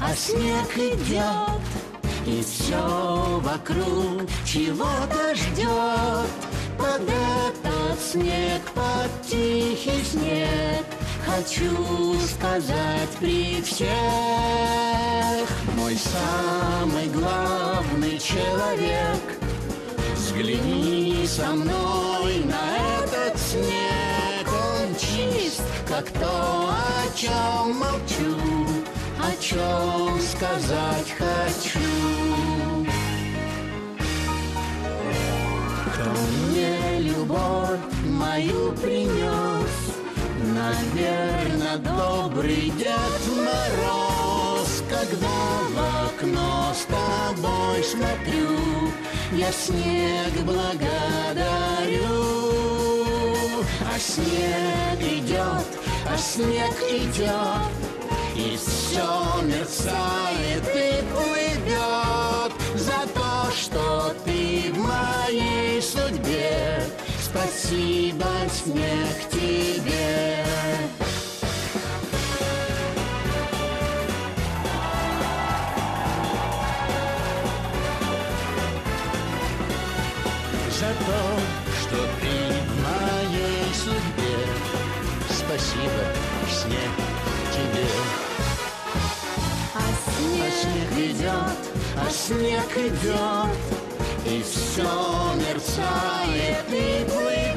а снег идет И все вокруг чего-то ждет Под этот снег, под тихий снег Хочу сказать при всех. Мой самый главный человек Взгляни со мной на этот снег. Он чист, как то, о чем молчу О чем сказать хочу. Кто мне любовь мою принес Наверно, добрый Дед Мороз. Когда в окно с тобой смотрю Я снег благодарю. А снег идет, а снег идет И все мерцает и плывет За то, что ты в моей судьбе. Спасибо, снег, тебе. За то, а снег идет И все мерцает и плывет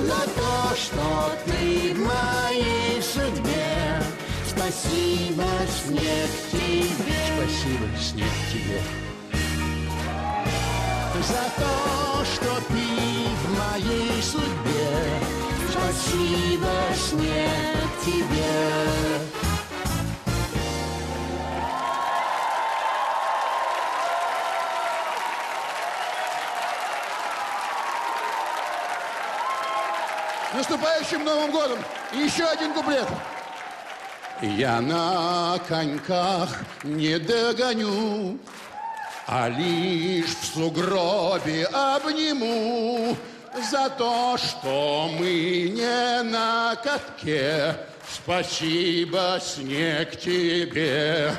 За то, что ты в моей судьбе. Спасибо, снег, тебе. Спасибо, снег, тебе. За то, что ты в моей судьбе. Спасибо, снег, тебе наступающим Новым годом! И еще один куплет. Я на коньках не догоню, а лишь в сугробе обниму за то, что мы не на катке. Спасибо, снег тебе.